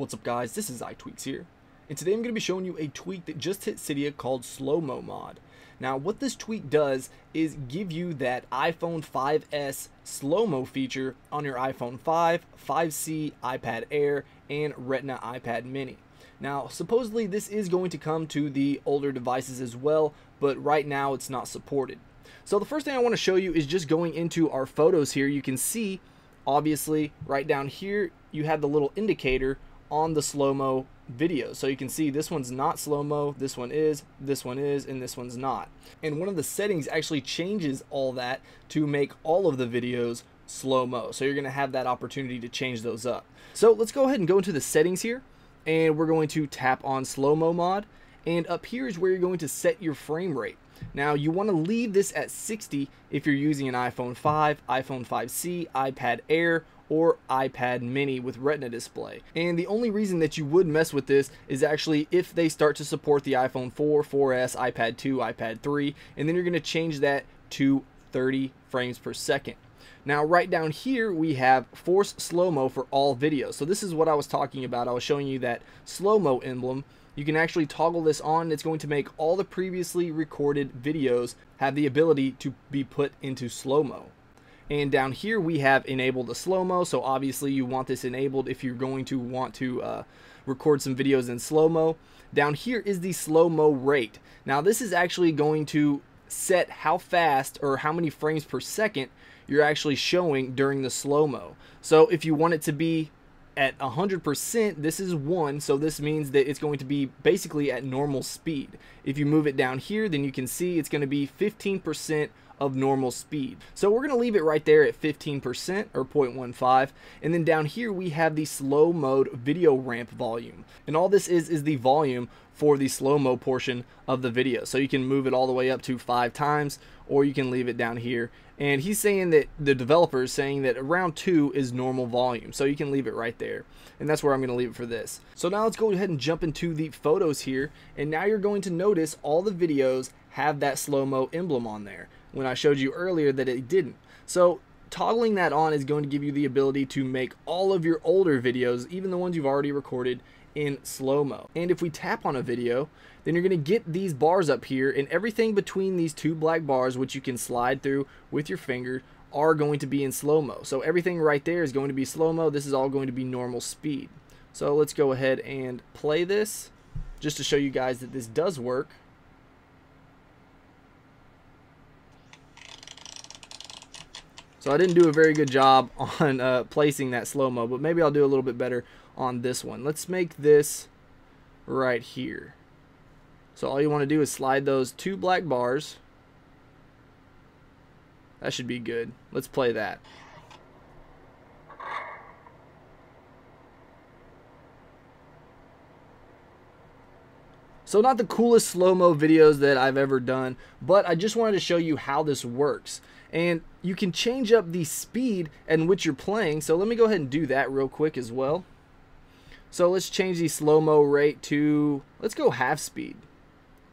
What's up guys, this is iTweaks here, and today I'm going to be showing you a tweak that just hit Cydia called Slo-mo Mod. Now what this tweak does is give you that iPhone 5S slow-mo feature on your iPhone 5, 5C, iPad Air, and Retina iPad mini. Now supposedly this is going to come to the older devices as well, but right now it's not supported. So the first thing I want to show you is just going into our photos here. You can see obviously right down here you have the little indicator on the slow-mo video. So you can see this one's not slow-mo, this one is, this one is, and this one's not. And one of the settings actually changes all that to make all of the videos slow-mo. So you're gonna have that opportunity to change those up. So let's go ahead and go into the settings here and we're going to tap on Slo-mo Mod and up here is where you're going to set your frame rate. Now you want to leave this at 60 if you're using an iPhone 5, iPhone 5C, iPad Air, or iPad mini with retina display. And the only reason that you would mess with this is actually if they start to support the iPhone 4, 4S, iPad 2, iPad 3, and then you're going to change that to 30 frames per second. Now right down here we have force slow-mo for all videos. So this is what I was talking about. I was showing you that slow-mo emblem. You can actually toggle this on. It's going to make all the previously recorded videos have the ability to be put into slow-mo. And down here we have enabled the slow-mo. So obviously you want this enabled if you're going to want to uh, record some videos in slow-mo. Down here is the slow-mo rate. Now this is actually going to set how fast or how many frames per second you're actually showing during the slow-mo. So if you want it to be at 100%, this is 1, so this means that it's going to be basically at normal speed. If you move it down here, then you can see it's going to be 15% of normal speed. So we're going to leave it right there at 15% or 0.15. And then down here we have the slow mode video ramp volume. And all this is is the volume for the slow-mo portion of the video. So you can move it all the way up to five times or you can leave it down here. And he's saying that the developer is saying that around two is normal volume. So you can leave it right there. And that's where I'm going to leave it for this. So now let's go ahead and jump into the photos here. And now you're going to notice all the videos have that slow-mo emblem on there when I showed you earlier that it didn't. So toggling that on is going to give you the ability to make all of your older videos, even the ones you've already recorded, in slow-mo. And if we tap on a video, then you're going to get these bars up here and everything between these two black bars, which you can slide through with your finger, are going to be in slow-mo. So everything right there is going to be slow-mo. This is all going to be normal speed. So let's go ahead and play this just to show you guys that this does work. So I didn't do a very good job on uh, placing that slow-mo, but maybe I'll do a little bit better on this one. Let's make this right here. So all you want to do is slide those two black bars. That should be good. Let's play that. So not the coolest slow-mo videos that I've ever done, but I just wanted to show you how this works. And you can change up the speed in which you're playing. So let me go ahead and do that real quick as well. So let's change the slow-mo rate to, let's go half speed.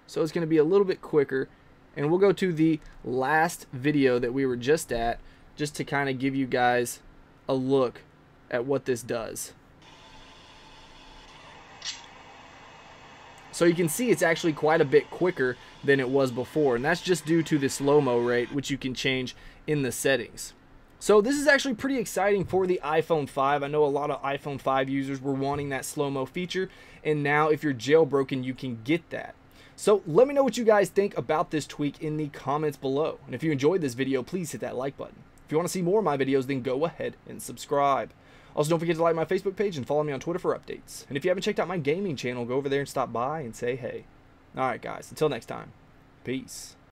So it's going to be a little bit quicker. And we'll go to the last video that we were just at, just to kind of give you guys a look at what this does. So you can see it's actually quite a bit quicker than it was before. And that's just due to the slow-mo rate, which you can change in the settings. So this is actually pretty exciting for the iPhone 5. I know a lot of iPhone 5 users were wanting that slow-mo feature. And now if you're jailbroken, you can get that. So let me know what you guys think about this tweak in the comments below. And if you enjoyed this video, please hit that like button. If you want to see more of my videos, then go ahead and subscribe. Also, don't forget to like my Facebook page and follow me on Twitter for updates. And if you haven't checked out my gaming channel, go over there and stop by and say hey. Alright guys, until next time, peace.